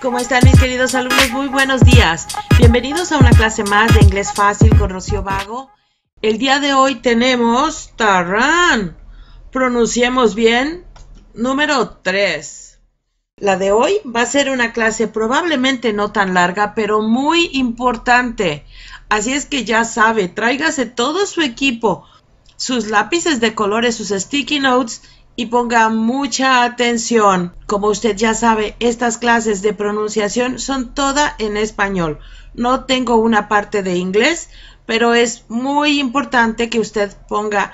¿Cómo están mis queridos alumnos? Muy buenos días. Bienvenidos a una clase más de inglés fácil con Rocío Vago. El día de hoy tenemos Tarán. Pronunciemos bien. Número 3. La de hoy va a ser una clase probablemente no tan larga, pero muy importante. Así es que ya sabe, tráigase todo su equipo, sus lápices de colores, sus sticky notes y ponga mucha atención. Como usted ya sabe, estas clases de pronunciación son toda en español. No tengo una parte de inglés, pero es muy importante que usted ponga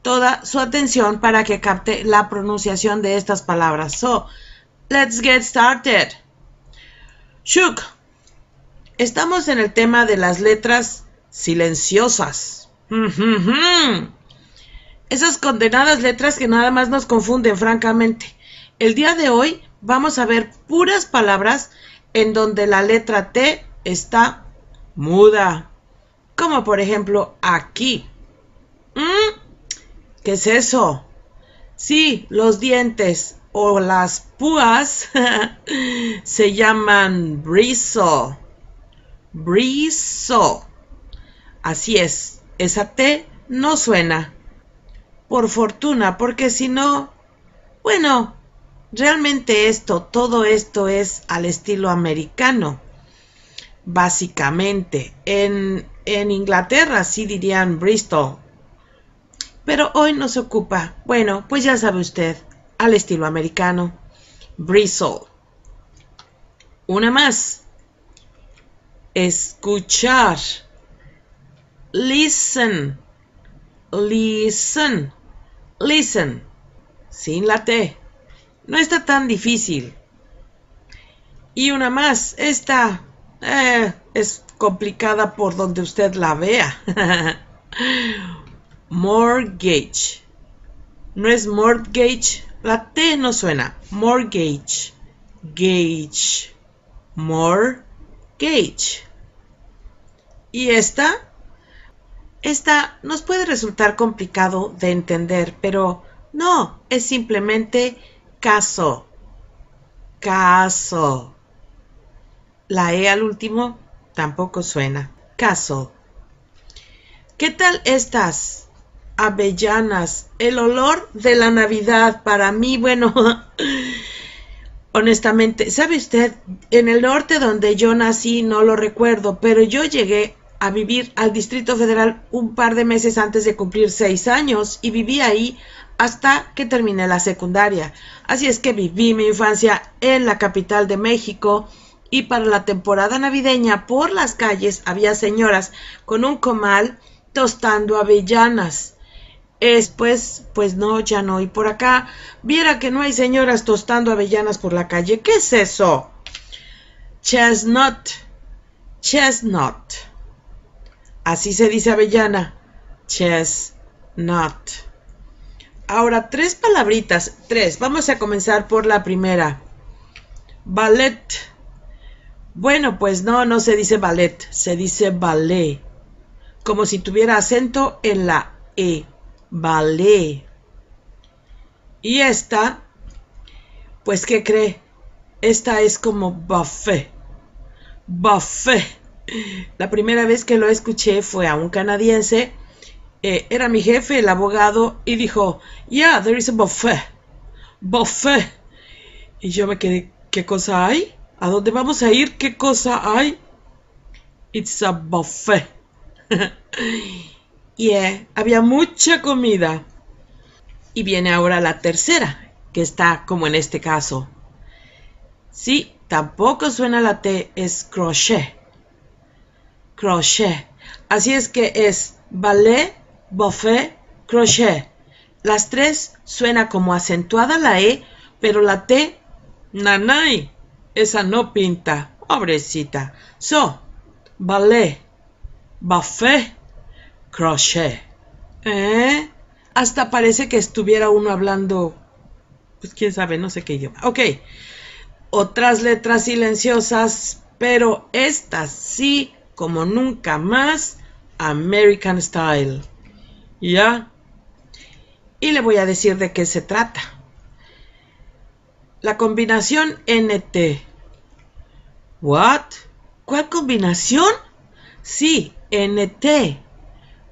toda su atención para que capte la pronunciación de estas palabras. So, let's get started. Shuk. Estamos en el tema de las letras silenciosas. Esas condenadas letras que nada más nos confunden, francamente. El día de hoy vamos a ver puras palabras en donde la letra T está muda. Como por ejemplo aquí. ¿Mm? ¿Qué es eso? Sí, los dientes o las púas se llaman briso. Briso. Así es, esa T no suena por fortuna, porque si no, bueno, realmente esto, todo esto es al estilo americano. Básicamente, en, en Inglaterra sí dirían Bristol. Pero hoy nos ocupa, bueno, pues ya sabe usted, al estilo americano. Bristol. Una más. Escuchar. Listen. Listen. Listen, sin la T. No está tan difícil. Y una más, esta eh, es complicada por donde usted la vea. mortgage. No es mortgage, la T no suena. Mortgage. Gauge. Mortgage. Y esta esta nos puede resultar complicado de entender, pero no, es simplemente caso. Caso. La E al último tampoco suena. Caso. ¿Qué tal estas avellanas? El olor de la Navidad para mí, bueno, honestamente, ¿sabe usted? En el norte donde yo nací no lo recuerdo, pero yo llegué a vivir al Distrito Federal un par de meses antes de cumplir seis años y viví ahí hasta que terminé la secundaria. Así es que viví mi infancia en la capital de México y para la temporada navideña por las calles había señoras con un comal tostando avellanas. Es pues, pues no, ya no. Y por acá, viera que no hay señoras tostando avellanas por la calle. ¿Qué es eso? Chestnut. Chestnut. Así se dice avellana. Chestnut. Ahora, tres palabritas. Tres. Vamos a comenzar por la primera. Ballet. Bueno, pues no, no se dice ballet, se dice ballet. Como si tuviera acento en la E. Ballet. Y esta, pues, ¿qué cree? Esta es como buffet. Buffet. La primera vez que lo escuché fue a un canadiense. Eh, era mi jefe, el abogado, y dijo, Yeah, there is a buffet. Buffet. Y yo me quedé, ¿qué cosa hay? ¿A dónde vamos a ir? ¿Qué cosa hay? It's a buffet. yeah, había mucha comida. Y viene ahora la tercera, que está como en este caso. Sí, tampoco suena la T, es crochet crochet. Así es que es ballet, buffet, crochet. Las tres suena como acentuada la E, pero la T, nanay, esa no pinta, pobrecita. So, ballet, buffet, crochet. ¿Eh? Hasta parece que estuviera uno hablando, pues quién sabe, no sé qué idioma. Ok, otras letras silenciosas, pero estas sí como nunca más American Style. ¿Ya? Y le voy a decir de qué se trata. La combinación NT. ¿What? ¿Cuál combinación? Sí, NT,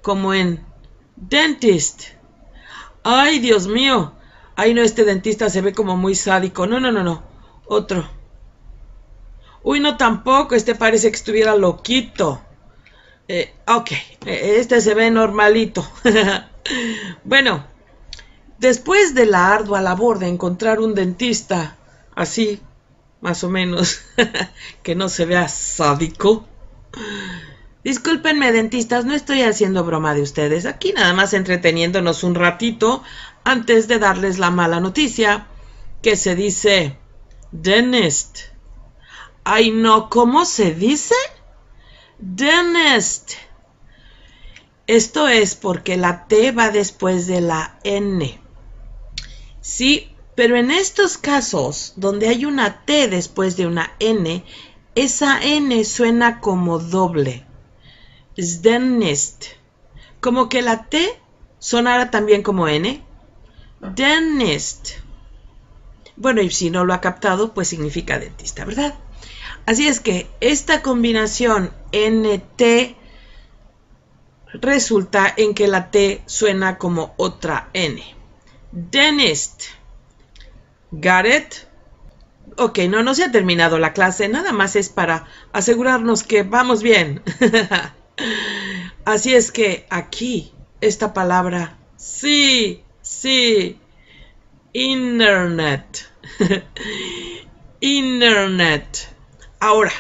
como en dentist. Ay, Dios mío. Ay, no, este dentista se ve como muy sádico. No, no, no, no. Otro. Uy, no, tampoco. Este parece que estuviera loquito. Eh, ok, e, este se ve normalito. bueno, después de la ardua labor de encontrar un dentista así, más o menos, que no se vea sádico. Discúlpenme, dentistas, no estoy haciendo broma de ustedes. Aquí nada más entreteniéndonos un ratito antes de darles la mala noticia que se dice dentist. Ay, no, ¿cómo se dice? Dentist. Esto es porque la T va después de la N. Sí, pero en estos casos donde hay una T después de una N, esa N suena como doble. Dentist. Como que la T sonara también como N. Dentist. Bueno, y si no lo ha captado, pues significa dentista, ¿verdad? Así es que esta combinación NT resulta en que la T suena como otra N. Dentist. Got it? Ok, no, no se ha terminado la clase, nada más es para asegurarnos que vamos bien. Así es que aquí, esta palabra, sí, sí, Internet. Internet. Ahora,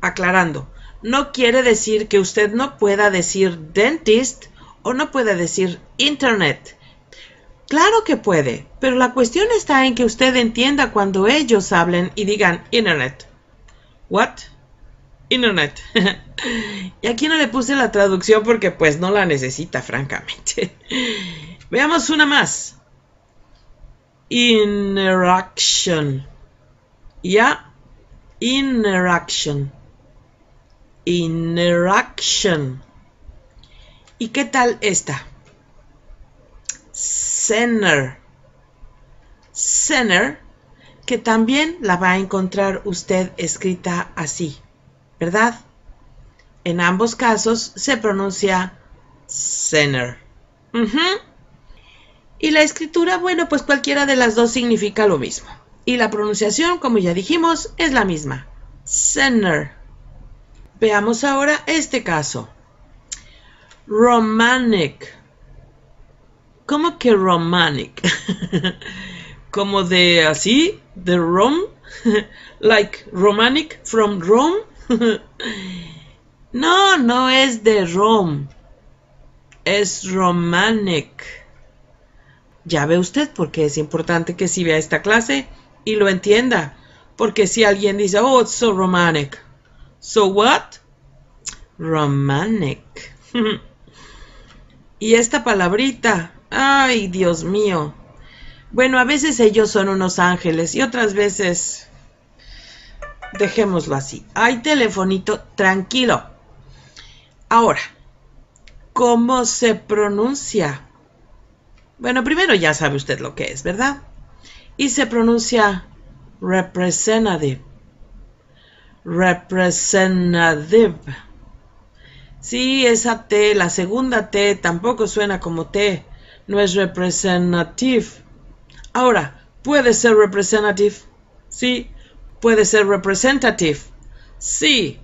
aclarando, no quiere decir que usted no pueda decir dentist o no pueda decir internet. Claro que puede, pero la cuestión está en que usted entienda cuando ellos hablen y digan internet. What? Internet. y aquí no le puse la traducción porque pues no la necesita, francamente. Veamos una más. Interaction. Ya. Interaction. Interaction. ¿Y qué tal esta? Center. Center, que también la va a encontrar usted escrita así, ¿verdad? En ambos casos se pronuncia center. Y la escritura, bueno, pues cualquiera de las dos significa lo mismo. Y la pronunciación, como ya dijimos, es la misma. Center. Veamos ahora este caso. Romantic. ¿Cómo que romantic? ¿Como de así? ¿De Rome? ¿Like romantic from Rome? no, no es de Rome. Es romantic. Ya ve usted por qué es importante que si vea esta clase y lo entienda. Porque si alguien dice, oh, it's so romantic. So what? Romantic. y esta palabrita, ay, Dios mío. Bueno, a veces ellos son unos ángeles y otras veces... Dejémoslo así. Hay telefonito, tranquilo. Ahora, ¿cómo se pronuncia? Bueno, primero ya sabe usted lo que es, ¿verdad? Y se pronuncia representative. Representative. Sí, esa T, la segunda T tampoco suena como T. No es representative. Ahora, ¿puede ser representative? Sí. ¿Puede ser representative? Sí.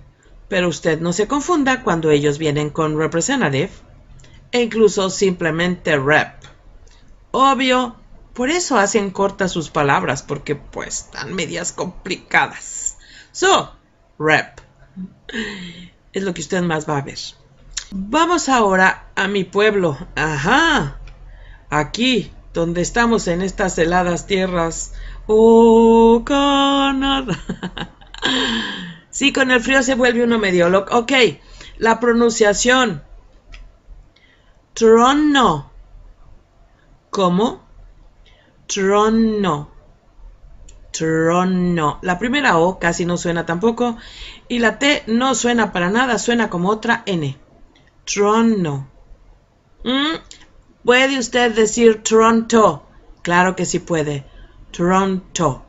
Pero usted no se confunda cuando ellos vienen con representative. E incluso simplemente rep. Obvio, por eso hacen cortas sus palabras, porque pues están medias complicadas. So, rep. Es lo que usted más va a ver. Vamos ahora a mi pueblo. Ajá. Aquí, donde estamos en estas heladas tierras. Oh, Canadá. Sí, con el frío se vuelve uno medio loco. Ok, la pronunciación. Trono. ¿Cómo? Trono. Trono. La primera O casi no suena tampoco. Y la T no suena para nada, suena como otra N. Trono. ¿Mm? ¿Puede usted decir Toronto? Claro que sí puede. Toronto.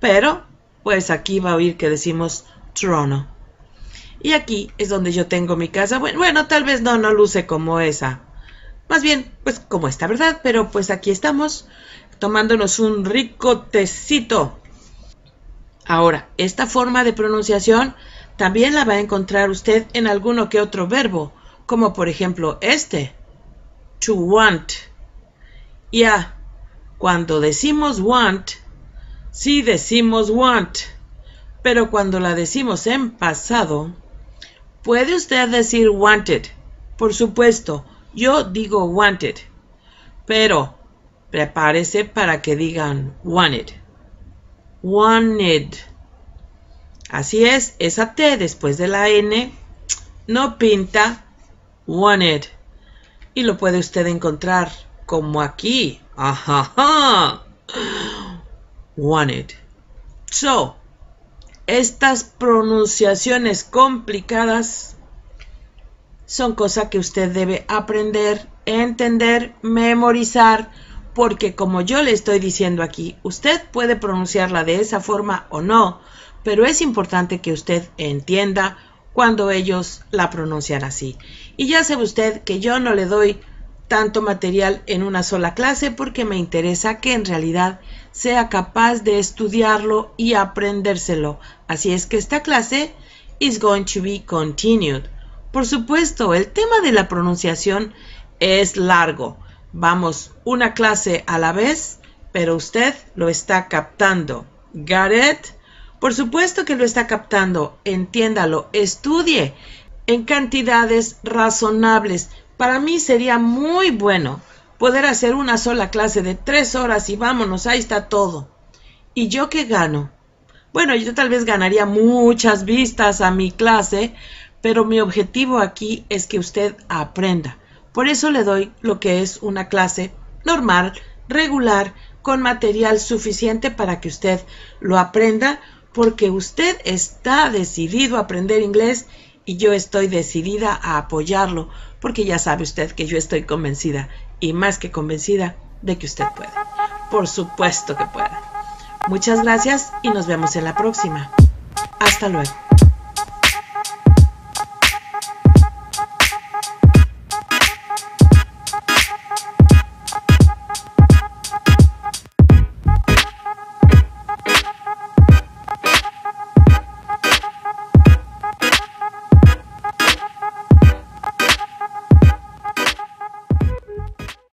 Pero, pues aquí va a oír que decimos trono. Y aquí es donde yo tengo mi casa. Bueno, bueno, tal vez no, no luce como esa. Más bien, pues como esta, ¿verdad? Pero pues aquí estamos, tomándonos un rico tecito. Ahora, esta forma de pronunciación también la va a encontrar usted en alguno que otro verbo, como por ejemplo este, to want. Ya, cuando decimos want, sí decimos want, pero cuando la decimos en pasado, puede usted decir wanted. Por supuesto, yo digo wanted, pero prepárese para que digan wanted. Wanted. Así es, esa T después de la N no pinta wanted. Y lo puede usted encontrar como aquí. Ajá. Wanted. So, estas pronunciaciones complicadas son cosas que usted debe aprender, entender, memorizar, porque como yo le estoy diciendo aquí, usted puede pronunciarla de esa forma o no, pero es importante que usted entienda cuando ellos la pronuncian así. Y ya sabe usted que yo no le doy tanto material en una sola clase porque me interesa que en realidad sea capaz de estudiarlo y aprendérselo. Así es que esta clase is going to be continued. Por supuesto, el tema de la pronunciación es largo. Vamos una clase a la vez, pero usted lo está captando. ¿Got it? Por supuesto que lo está captando. Entiéndalo, estudie en cantidades razonables. Para mí sería muy bueno poder hacer una sola clase de tres horas y vámonos, ahí está todo. ¿Y yo qué gano? Bueno, yo tal vez ganaría muchas vistas a mi clase, pero mi objetivo aquí es que usted aprenda. Por eso le doy lo que es una clase normal, regular, con material suficiente para que usted lo aprenda, porque usted está decidido a aprender inglés y yo estoy decidida a apoyarlo, porque ya sabe usted que yo estoy convencida, y más que convencida, de que usted puede. Por supuesto que puede. Muchas gracias y nos vemos en la próxima. Hasta luego.